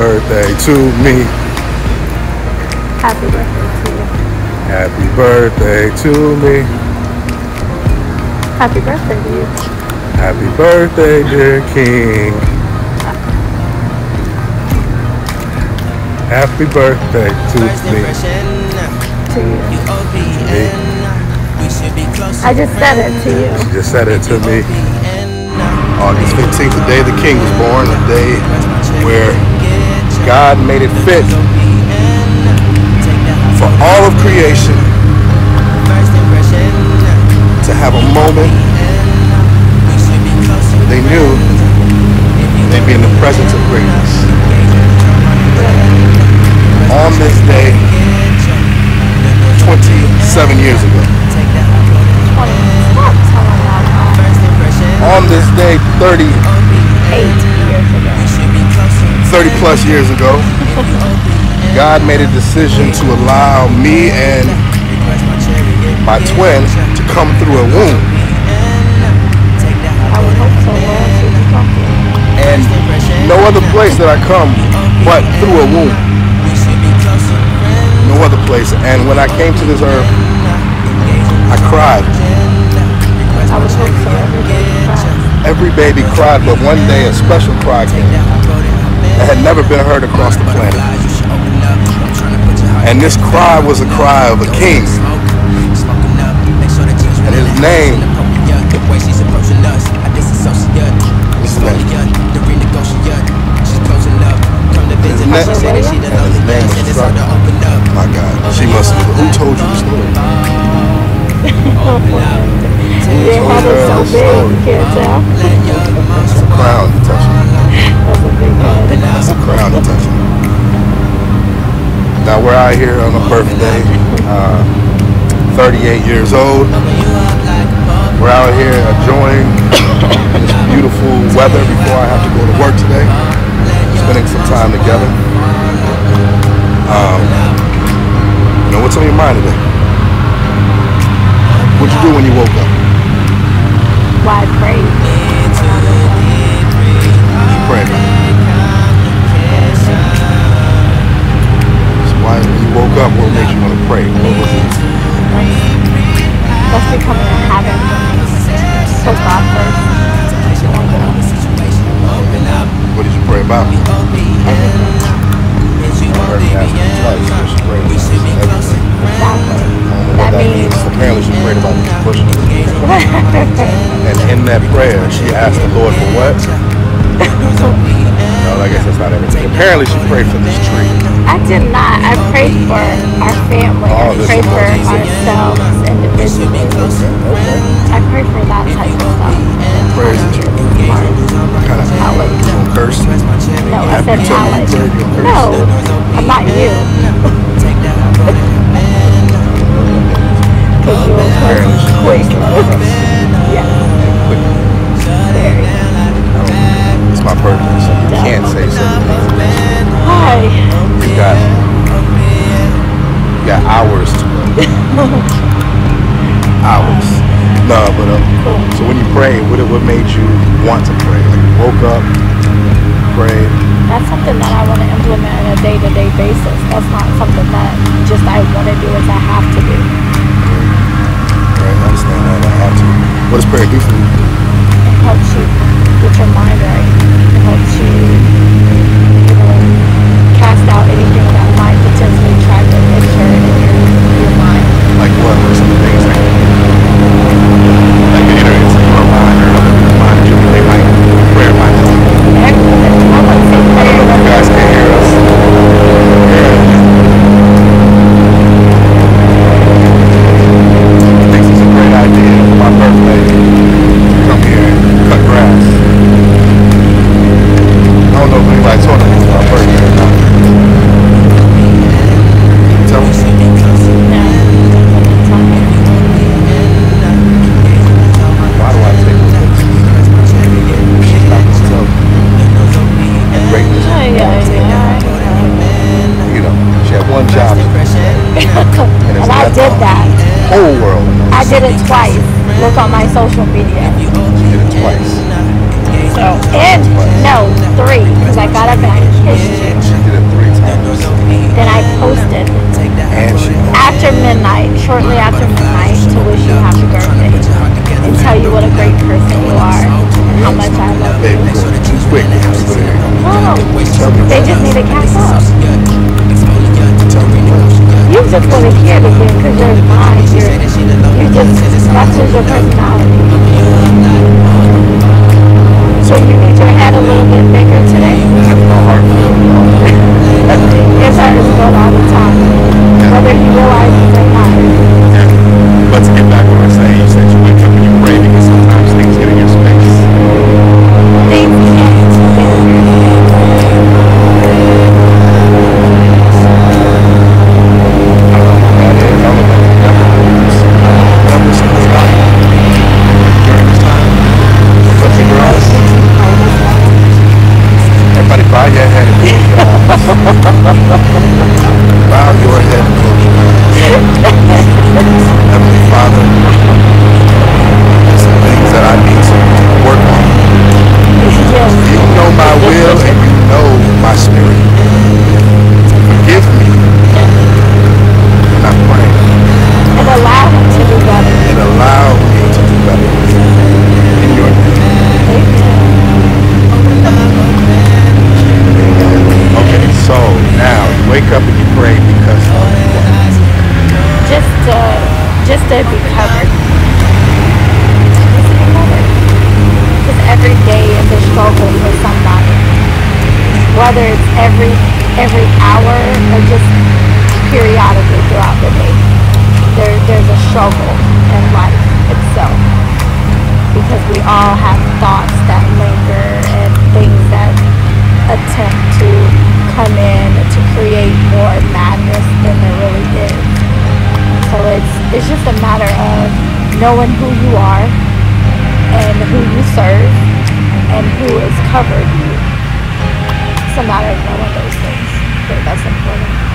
birthday to me. Happy birthday to you. Happy birthday to me. Happy birthday to you. Happy birthday, dear King. Happy birthday to me. To you. To me. I just said it to you. She just said it to me. August 15th, the day the King was born, the day where God made it fit for all of creation to have a moment they knew they'd be in the presence of greatness. On this day, 27 years ago. On this day, 30, Eight years ago. 30 plus years ago, God made a decision to allow me and my twin to come through a womb. I would hope so, Lord. So you come through. And no other place that I come but through a womb. No other place. And when I came to this earth, I cried. I would hope so. Every day you cry. Every baby cried, but one day a special cry came that had never been heard across the planet. And this cry was a cry of a king. And his name his name? His, ne- and his name was Struck. My God. She must have. Who told you the story? Your head is so big, you can't tell. It's a crown Touch you. Now we're out here on a birthday, uh, 38 years old. We're out here enjoying this beautiful weather before I have to go to work today. Spending some time together. Um, you know, what's on your mind today? What'd you do when you woke up? Why pray? You why, you woke up, what made you want to pray? What was it? That's becoming a habit for. So God first. What did you pray about? I heard me twice what she prayed about. Everything. Exactly. I don't know what That that means. means- Apparently she prayed about this bush. And in that prayer, she asked the Lord for what? No, I guess that's not everything. Apparently she prayed for this tree. I did not. I prayed for our family. Oh, I prayed for what you said. ourselves individually. I prayed for that type of stuff. Prayers that you kind of gonna curse. No, I said You told me you Alex. prayed, you gonna curse. No, I'm not you. Because you Apparently quick. Pray, what what made you want to pray? Like you woke up, prayed. That's something that I want to implement on a day-to-day basis. That's not something that just I want to do as I have to do. Right, understand that. I have to. What does prayer do for you? One job. And I did that. Whole world. I did it twice. Look on my social media. She did it twice. So, and no, three, because I got up and I kissed you. She did it three times. Then I posted And she after midnight, shortly after midnight, to wish you happy birthday and tell you what a great person you are and how much I love you. baby girl, too quick. No, Tell me they just need to catch up. You just want to hear it again because you're mine. You're, you just, that's just your personality. So you need your head a little bit bigger today. Now you wake up and you pray because of what? Just to, just to be covered. Just be covered. Because every day is a struggle for somebody. Whether it's every every hour or just periodically throughout the day. There, there's a struggle in life itself. Because we all have thoughts that linger and things that attempt come in to create more madness than there really is. So it's it's just a matter of knowing who you are and who you serve and who is covered you. It's a matter of knowing those things. I think that's important.